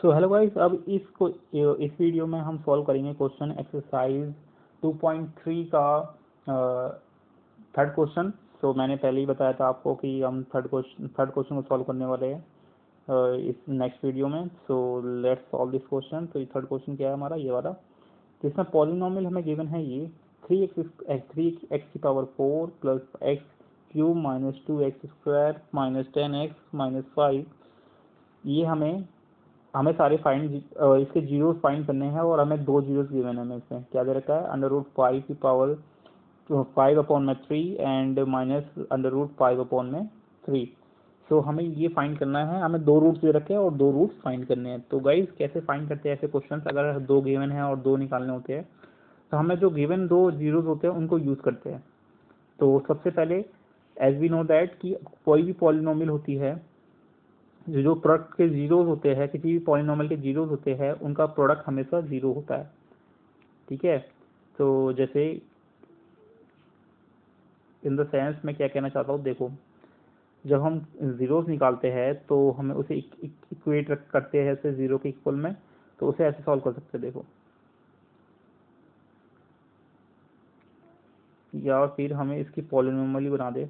So hello guys अब इसको इस वीडियो में हम सॉल्व करेंगे क्वेश्चन एक्सरसाइज 2.3 का थर्ड क्वेश्चन सो मैंने पहले ही बताया था आपको कि हम थर्ड क्वेश्चन थर्ड क्वेश्चन को सॉल्व करने वाले हैं इस नेक्स्ट वीडियो में. So let's solve this question तो ये थर्ड क्वेश्चन क्या है हमारा? ये वाला. जिसमें पॉलिनॉमियल हमें गिवन है ये थ्री एक्स थ्री एक्स की power four plus x cube minus two x square minus ten x minus five ये हमें हमें सारे फाइंड इसके जीरोस फाइंड करने हैं और हमें दो जीरोस गिवन है हमें इसमें। क्या दे रखा है? अंडर रूट फाइव की पावर फाइव अपॉन में three and minus under root five upon में थ्री सो हमें ये फाइंड करना है। हमें दो रूट्स दे रखे हैं और दो रूट्स फाइंड करने हैं। तो गाइज़ कैसे फाइंड करते हैं ऐसे क्वेश्चन अगर दो गिवन है और दो निकालने होते हैं तो हमें जो गिवन दो जीरोज होते हैं, उनको यूज़ करते हैं। तो सबसे पहले एज वी नो दैट कि कोई भी पॉलिनोमियल होती है जो जो प्रोडक्ट के जीरोस होते हैं, किसी भी पॉलिनॉमल के जीरोस होते हैं, उनका प्रोडक्ट हमेशा ज़ीरो होता है। ठीक है? तो जैसे इन द सेंस मैं क्या कहना चाहता हूँ, देखो, जब हम जीरोस निकालते हैं तो हमें उसे इक्वेट करते हैं ऐसे ज़ीरो के इक्वल में तो उसे ऐसे सॉल्व कर सकते हैं, देखो। या फिर हमें इसकी पॉलिनोमियल बना दे।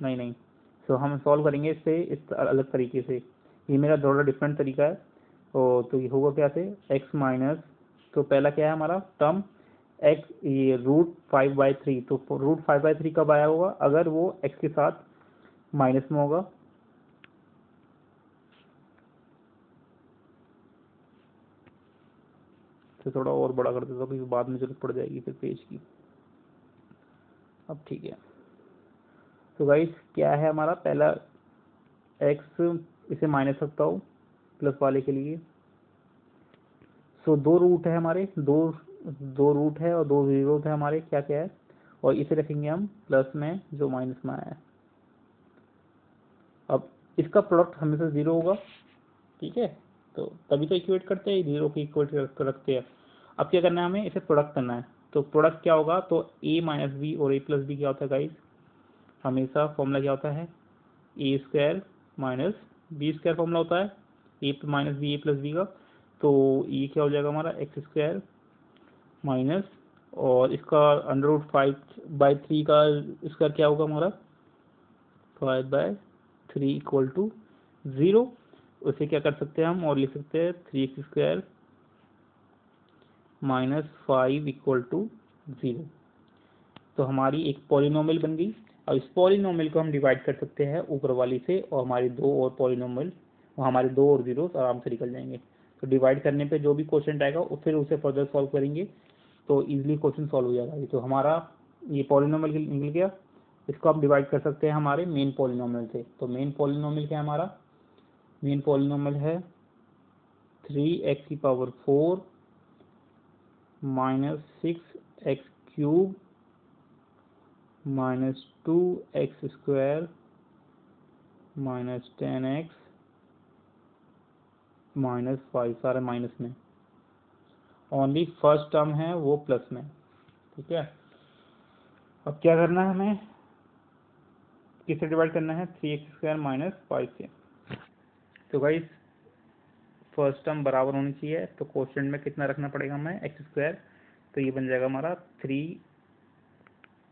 नहीं नहीं। सो हम सॉल्व करेंगे इससे इस अलग तरीके से। ये मेरा थोड़ा डिफरेंट तरीका है। तो तो ये होगा क्या से? एक्स माइनस तो पहला क्या है हमारा? टर्म एक्स ये रूट फाइव बाई थ्री तो रूट फाइव बाई थ्री कब आया होगा? अगर वो एक्स के साथ माइनस में होगा। तो थोड़ा और बड़ा कर देता क्योंकि बाद में ज़रूरत पड़ जाएगी फिर पेज की। अब ठीक है। तो गाइस क्या है हमारा पहला एक्स इसे माइनस रखता हूँ प्लस वाले के लिए। सो दो रूट है हमारे, दो दो रूट है और दो ज़ीरो है हमारे क्या क्या है? और इसे रखेंगे हम प्लस में, जो माइनस में आया है। अब इसका प्रोडक्ट हमेशा ज़ीरो होगा, ठीक है? तो तभी तो इक्वेट करते हैं ज़ीरो की इक्वेट रखते हैं। अब क्या करना है हमें? इसे प्रोडक्ट करना है। तो प्रोडक्ट क्या होगा? तो ए माइनस बी और ए प्लस बी क्या होता है गाइस हमेशा फॉर्मूला क्या होता है? A square minus B square formula होता है। A minus B A plus B का। तो ये क्या हो जाएगा हमारा? एक्स स्क्वायर माइनस और इसका under root five by three का स्क्वायर क्या होगा हमारा? Five by three equal to zero उसे क्या कर सकते हैं हम? और लिख सकते हैं three x square minus five equal to zero तो हमारी एक पॉलिनोमियल बन गई। अब इस पॉलिनोमियल को हम डिवाइड कर सकते हैं ऊपर वाली से और हमारी दो और पॉलिनोमियल हमारे दो और ज़ीरो आराम से निकल जाएँगे। तो डिवाइड करने पे जो भी क्वेश्चन आएगा, वो फिर उसे फर्दर सॉल्व करेंगे। तो इजीली क्वेश्चन सॉल्व हो जाएगा तो हमारा ये पॉलिनोमियल निकल गया। इसको आप डिवाइड कर सकते हैं हमारे मेन पॉलिनोमल से। तो मेन पॉलिनोमल क्या है हमारा? मेन पॉलिनोमल है थ्री एक्स की power four minus six x cube minus two x square minus ten x minus five, सारे माइनस में। ओनली फ़र्स्ट टर्म है, वो प्लस में। ठीक है? अब क्या करना है हमें? किससे डिवाइड करना है? Three x square minus five से तो भाई फ़र्स्ट टर्म बराबर होनी चाहिए तो क्वेश्चन में कितना रखना पड़ेगा हमें? एक्स स्क्वायर तो ये बन जाएगा हमारा थ्री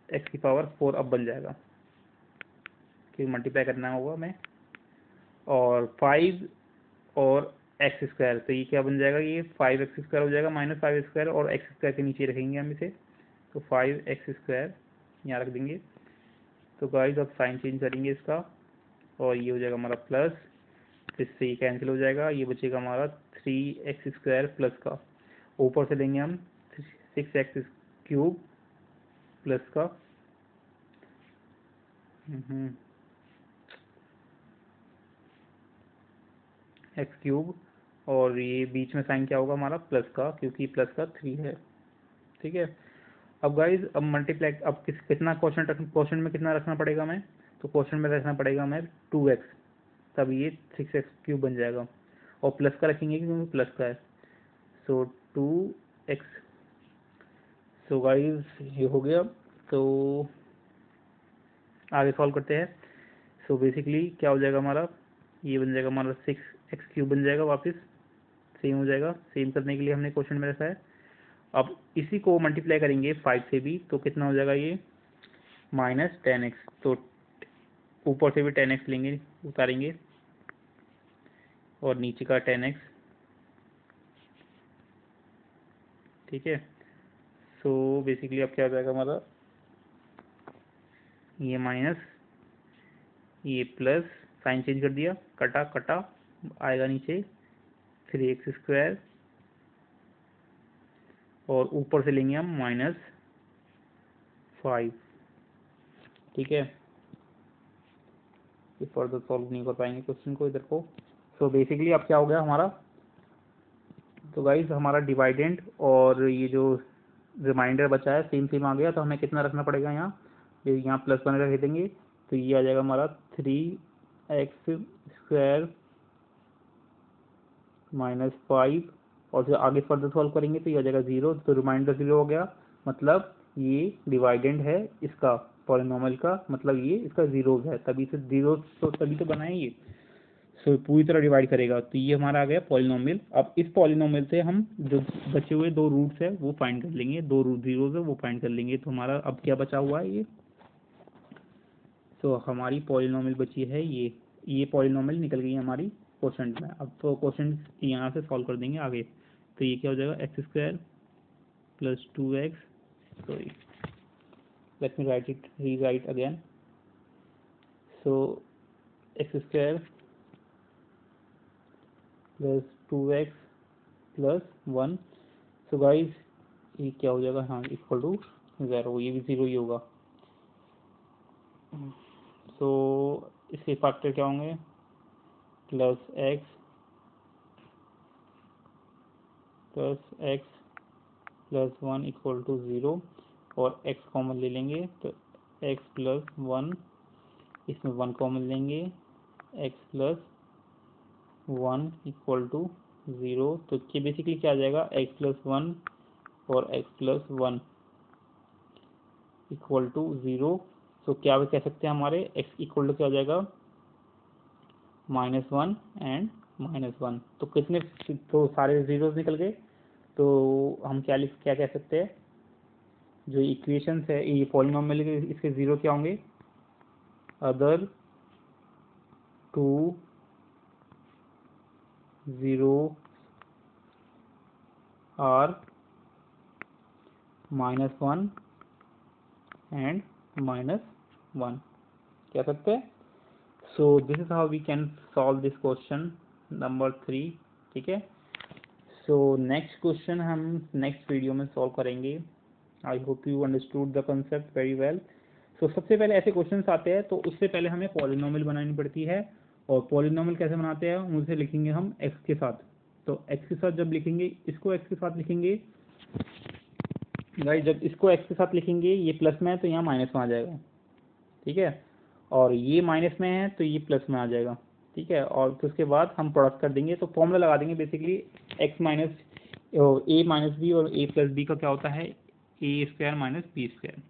एक्स की पावर फोर अब बन जाएगा। क्योंकि मल्टीप्लाई करना होगा हमें। और फाइव और एक्स स्क्वायर तो ये क्या बन जाएगा? ये फाइव एक्स स्क्वायर हो जाएगा माइनस फाइव स्क्वायर और एक्स स्क्वायर के नीचे रखेंगे हम इसे। तो फाइव एक्स स्क्वायर यहाँ रख देंगे। तो गाइस अब साइन चेंज करेंगे इसका। और ये हो जाएगा हमारा प्लस इससे ये कैंसिल हो जाएगा। ये बचेगा हमारा थ्री एक्स स्क्वायर प्लस का। ऊपर से लेंगे हम सिक्स एक्स क्यूब प्लस का। एक्स क्यूब और ये बीच में साइन क्या होगा हमारा? प्लस का क्योंकि प्लस का थ्री है। ठीक है? अब गाइज़ अब मल्टीप्लाई अब किस कितना क्वेश्चन क्वेश्चन में कितना रखना पड़ेगा मैं तो क्वेश्चन में रखना पड़ेगा मैं टू एक्स तब ये सिक्स एक्स क्यूब बन जाएगा। और प्लस का रखेंगे क्योंकि प्लस का है। So two x so guys ये हो गया। तो आगे सॉल्व करते हैं। सो बेसिकली क्या हो जाएगा हमारा? ये बन जाएगा हमारा सिक्स एक्स क्यूब बन जाएगा वापस। सेम हो जाएगा। सेम करने के लिए हमने क्वेश्चन में रखा है। अब इसी को मल्टीप्लाई करेंगे फाइव से भी तो कितना हो जाएगा ये? माइनस टेन एक्स तो ऊपर से भी टेन एक्स लेंगे, उतारेंगे। और नीचे का टेन एक्स ठीक है? सो बेसिकली अब क्या हो जाएगा हमारा? ये माइनस ये प्लस साइन चेंज कर दिया। कटा कटा, आएगा नीचे। थ्री एक्स स्क्वायर और ऊपर से लेंगे हम माइनस फाइव ठीक है? ये फर्दर सॉल्व नहीं कर पाएँगे क्वेश्चन को इधर को। सो बेसिकली अब क्या हो गया हमारा? तो गाइज़ हमारा डिवाइडेंट और ये जो रिमाइंडर बचा है, सेम सेम आ गया तो हमें कितना रखना पड़ेगा यहाँ? ये यहाँ प्लस वन रख देंगे तो ये आ जाएगा हमारा three x square minus five और फिर आगे फर्दर सॉल्व करेंगे तो ये आ जाएगा ज़ीरो तो रिमाइंडर ज़ीरो हो गया मतलब ये डिवाइडेंड है इसका पॉलिनॉमियल का मतलब ये इसका ज़ीरो है, तभी से ज़ीरो तो तभी तो बनाए ये। सो पूरी तरह डिवाइड करेगा। तो ये हमारा आ गया पॉलिनॉमियल अब इस पॉलिनॉमियल से हम जो बचे हुए दो रूट्स है, वो फाइंड कर लेंगे। दो रूट जीरोज है, वो फाइंड कर लेंगे। तो हमारा अब क्या बचा हुआ है ये? सो हमारी पॉलिनॉमियल बची है ये। ये पॉलिनॉमियल निकल गई हमारी क्वेश्चन में। अब तो क्वेश्चन यहाँ से सॉल्व कर देंगे आगे। तो ये क्या हो जाएगा? X square plus two x sorry let me write it rewrite rewrite so x x square plus 2x plus 1 so guys ये क्या हो जाएगा? हाँ इक्वल टू ज़ीरो ये भी ज़ीरो ही होगा। सो so, इसके फैक्टर क्या होंगे? Plus x plus x plus one equal to zero और एक्स कॉमन ले लेंगे तो एक्स प्लस वन इसमें वन कॉमन लेंगे। X plus one equal to zero तो ये बेसिकली क्या आ जाएगा? x प्लस वन और x plus one equal to zero तो क्या कह सकते हैं हमारे, x इक्वल टू क्या हो जाएगा? Minus one and minus one तो कितने तो सारे ज़ीरोज़ निकल गए। तो हम क्या लिख, क्या कह सकते हैं? जो इक्वेशंस है, ये पॉलिनॉमियल इसके ज़ीरो क्या होंगे? Other two zero, or, minus one, and minus one. क्या सकते हैं? So this is how we can solve this question number three ठीक है? सो नेक्स्ट क्वेश्चन हम नेक्स्ट वीडियो में सॉल्व करेंगे। I hope you understood the concept very well so सबसे पहले ऐसे क्वेश्चन आते हैं तो उससे पहले हमें पॉलिनॉमियल बनानी पड़ती है। और पॉलिनॉमियल कैसे बनाते हैं, उनसे लिखेंगे हम एक्स के साथ। तो एक्स के साथ जब लिखेंगे, इसको एक्स के साथ लिखेंगे। गाइस जब इसको एक्स के साथ लिखेंगे, ये प्लस में है तो यहाँ माइनस में आ जाएगा। ठीक है? और ये माइनस में है तो ये प्लस में आ जाएगा। ठीक है? और फिर उसके बाद हम प्रोडक्ट कर देंगे। तो फॉर्मूला लगा देंगे basically x minus a minus b और ए प्लस बी का क्या होता है? A square minus b square